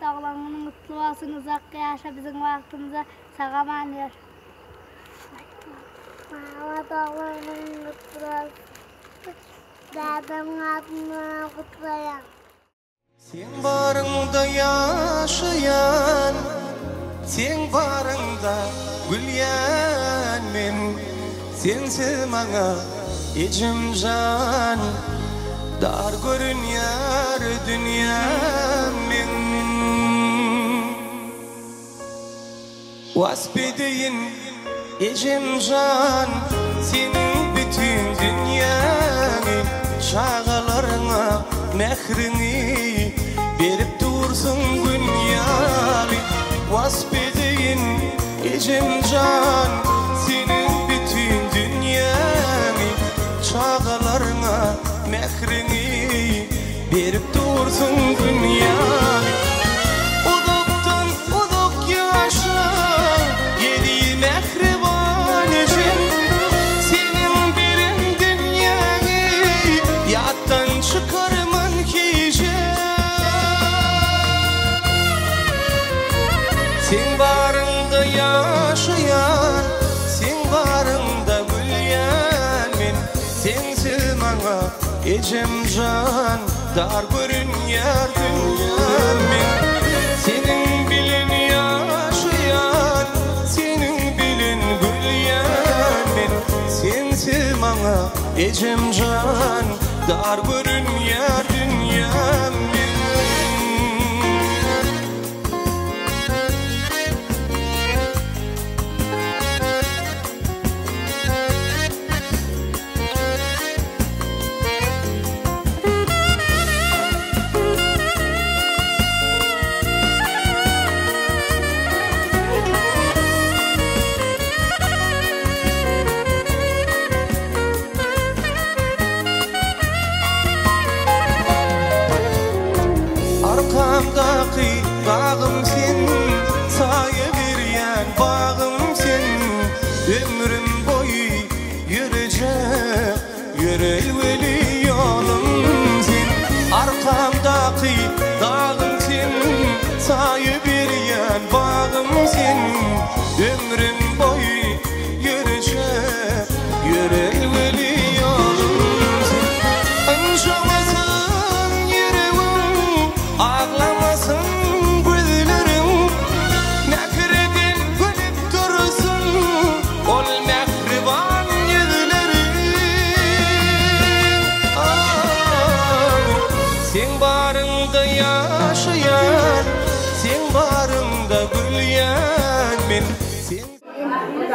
тағаланың ұтлы басыңыз аққи аша біздің уақытымызда сағаман ер алла тағаланың құтты дәдің атына құттырайын сен барыңда яшаян сен барыңда гүлян мен сенсіз маңа ечім жан дар көрінер дүния Waspedeyin ecim jan Senin bütün dünýäni Çağalaryňa mehrini Berip dursun dünýäni Waspedeyin ecim jan Senin bütün dünýäni Çağalaryňa mehrini Berip dursun dünýäni maňa ecem can Dar görünýär dünýä men Senin bilen yaşayan Senin bilen gülyen men Sensiz maňa ecem can Dar görünýär dünýä bağım sen Saye berýän bağım sen Ömrüm boyu yürüyecek. Yürelveli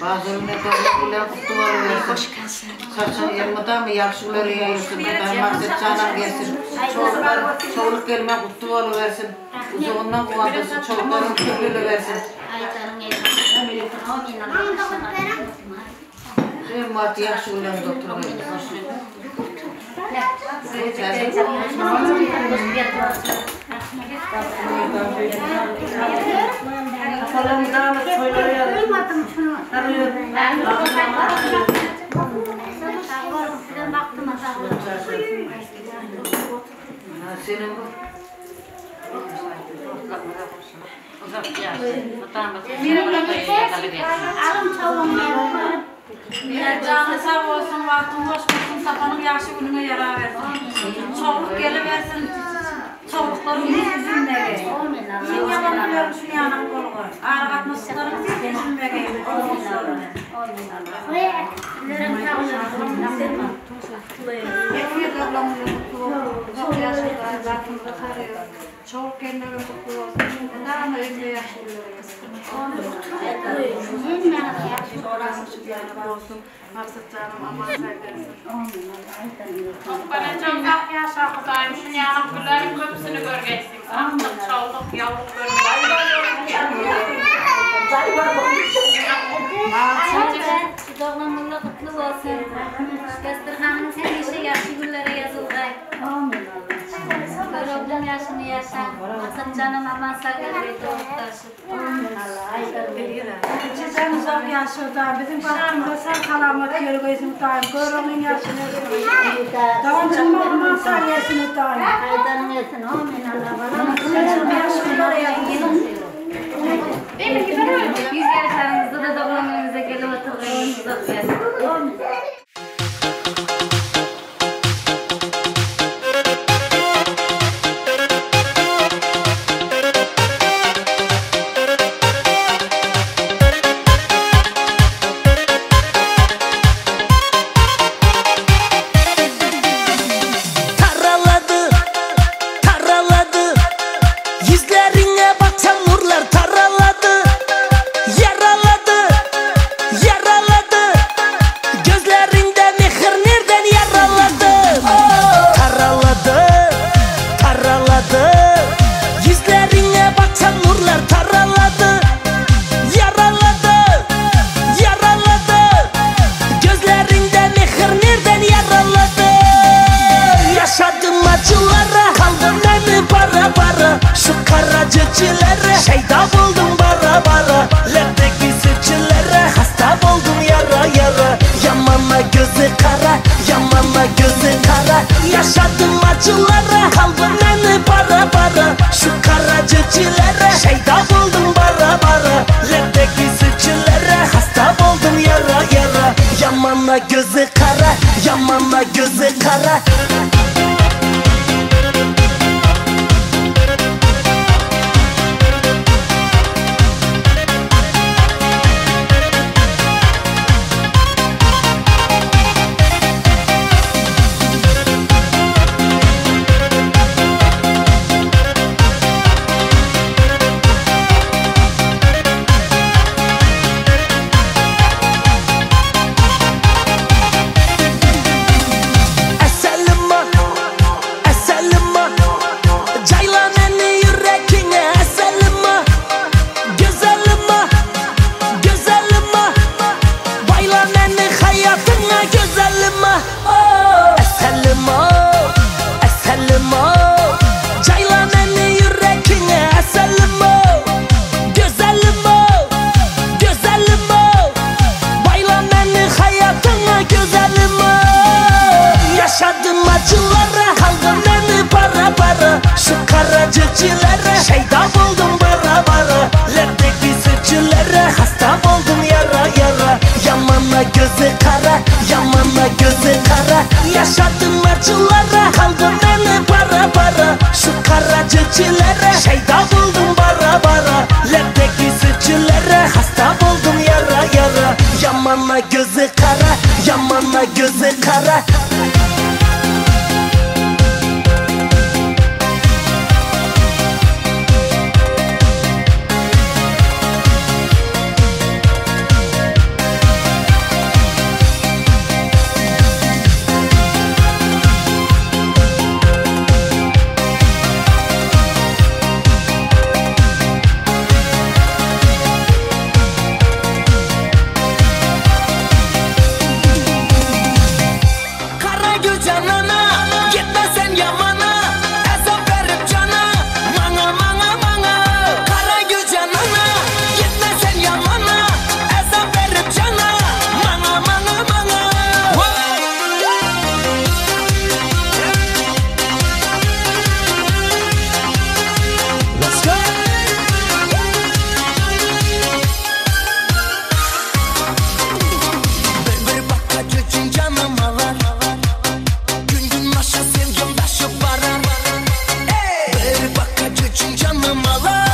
Bazılarına tövbeler kutuları versin. Saçın yırmıdan mı yakşıları yayılsın. Ben maksat canım gelsin. Çoluklar, çoluk gelme kutuları versin. Uzundan kuvandırsın. Çolukların küllülü versin. Ben mat yakşıları doktor versin. Senin bu. Canı sağ olsun, vaktin hoş olsun, safanın yaşı gününe yarar versin. Çoluk geliversin, çolukların yüzünde. Kim yapabiliyorum şu yanım kolu. Ağrı atmasınların yüzünde gelin. Ekmek ablamın yoktu. Çok kutlu olsun. Daha mı evde yaşıyorlar? olsun. Maksat canım aman saygısı. Bana çok zaf yaşa kuzayım. Şunu yanım güllerin köpüsünü görgeysin. Aklık çoğuluk yavuk Doğumunda Çiçeğin uzak yaşıyorlar. Bizim başımızda sen kalamat yürüyüşün daim. Görümün yaşını Tamam çıkma aman sarıyasını daim. Haydanın etsin. Amin Allah. Çiçeğin yaşıyorlar ya. Yüz yaşlarınızda da doğum gününüze gelip oturduğunuz uzak cücülere Şeyda buldum bara bara Lepteki sütçülere Hasta buldum yara yara Yamana gözü kara Yamana gözü kara. Yaşadım acılara Kaldım beni para para Şu kara cücülere Şeyda buldum bara bara Lepteki sütçülere Hasta buldum yara yara Yamana gözü kara Yamana gözü kara gözü kara Yaşadım acılara Kaldım beni para para Şu kara cücülere. Şeyda buldum bara bara Lepteki sütçülere. Hasta buldum yara yara Yamana gözü kara Yamana gözü Kara Mala